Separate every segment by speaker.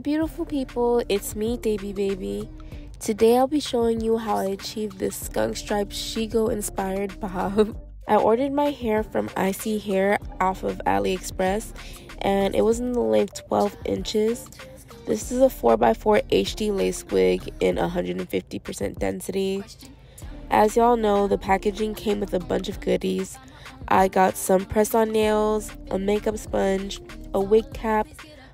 Speaker 1: beautiful people, it's me, Daybe Baby. Today I'll be showing you how I achieved this skunk stripe Shego inspired bob. I ordered my hair from ISEE Hair off of AliExpress and it was in the length 12 inches. This is a 4x4 HD lace wig in 150% density. As y'all know, the packaging came with a bunch of goodies. I got some press on nails, a makeup sponge, a wig cap,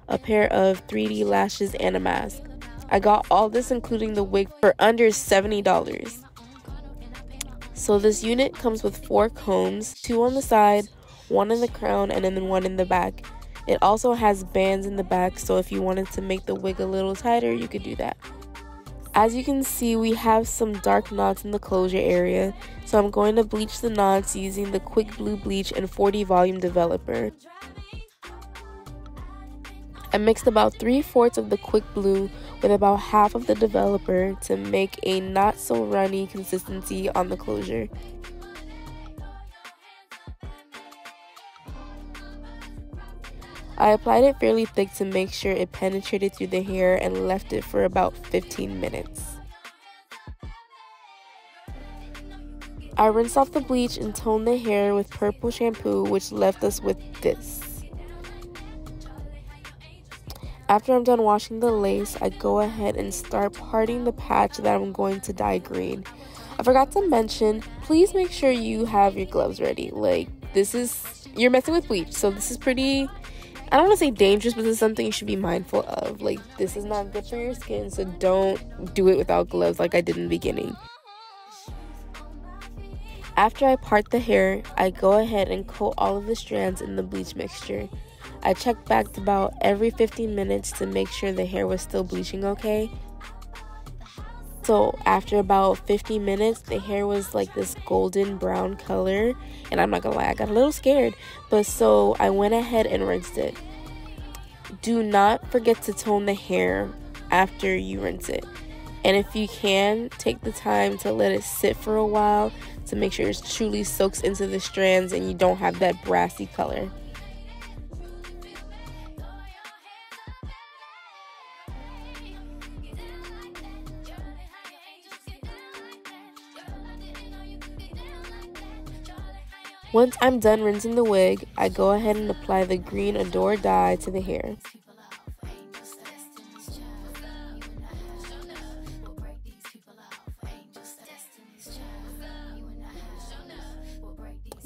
Speaker 1: a pair of 3D lashes, and a mask. I got all this, including the wig, for under $70. So, this unit comes with four combs two on the side, one in the crown, and then one in the back. It also has bands in the back, so if you wanted to make the wig a little tighter, you could do that. As you can see, we have some dark knots in the closure area, so I'm going to bleach the knots using the Quick Blue Bleach and 40 Volume Developer. I mixed about 3 fourths of the Quick Blue with about half of the developer to make a not so runny consistency on the closure. I applied it fairly thick to make sure it penetrated through the hair and left it for about 15 minutes. I rinsed off the bleach and toned the hair with purple shampoo which left us with this. After I'm done washing the lace, I go ahead and start parting the patch that I'm going to dye green. I forgot to mention, please make sure you have your gloves ready. Like, this is, you're messing with bleach, so this is pretty I don't want to say dangerous, but this is something you should be mindful of. Like, this is not good for your skin, so don't do it without gloves like I did in the beginning. After I part the hair, I go ahead and coat all of the strands in the bleach mixture. I check back about every 15 minutes to make sure the hair was still bleaching okay. So after about 15 minutes, the hair was like this golden brown color. And I'm not gonna lie, I got a little scared. But so I went ahead and rinsed it. Do not forget to tone the hair after you rinse it. And if you can, take the time to let it sit for a while to make sure it truly soaks into the strands and you don't have that brassy color. Once I'm done rinsing the wig, I go ahead and apply the green Adore dye to the hair.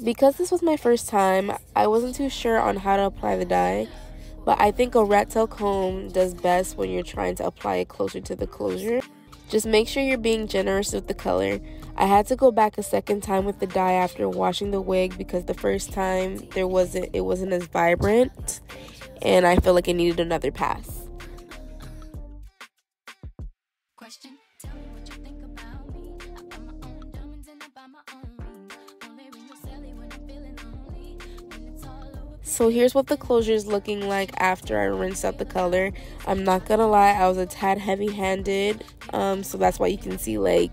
Speaker 1: Because this was my first time, I wasn't too sure on how to apply the dye, but I think a rat tail comb does best when you're trying to apply it closer to the closure. Just make sure you're being generous with the color. I had to go back a second time with the dye after washing the wig because the first time there wasn't it wasn't as vibrant and I feel like it needed another pass. So here's what the closure is looking like after I rinsed out the color. I'm not gonna lie, I was a tad heavy handed, um, so that's why you can see like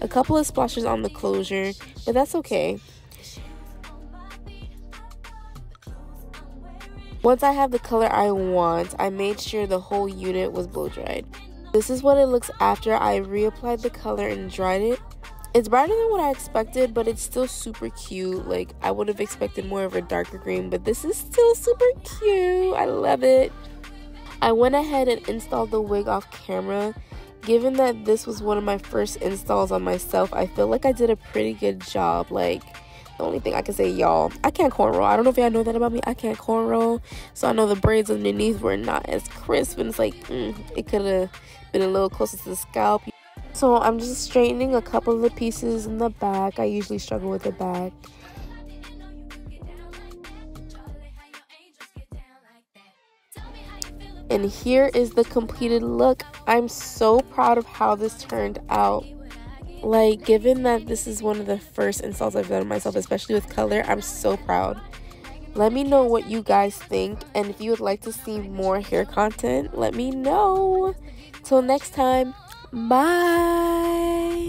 Speaker 1: a couple of splashes on the closure, but that's okay. Once I have the color I want, I made sure the whole unit was blow dried. This is what it looks after I reapplied the color and dried it. It's brighter than what I expected, but it's still super cute. Like, I would have expected more of a darker green, but this is still super cute. I love it. I went ahead and installed the wig off camera. Given that this was one of my first installs on myself, I feel like I did a pretty good job. Like, the only thing I can say, y'all, I can't cornrow. I don't know if y'all know that about me. I can't cornrow. So I know the braids underneath were not as crisp. And it's like, mm, it could have been a little closer to the scalp. So I'm just straightening a couple of the pieces in the back. I usually struggle with the back. And here is the completed look. I'm so proud of how this turned out. Like, given that this is one of the first installs I've done myself, especially with color, I'm so proud. Let me know what you guys think, and if you would like to see more hair content, let me know. Till next time. Bye.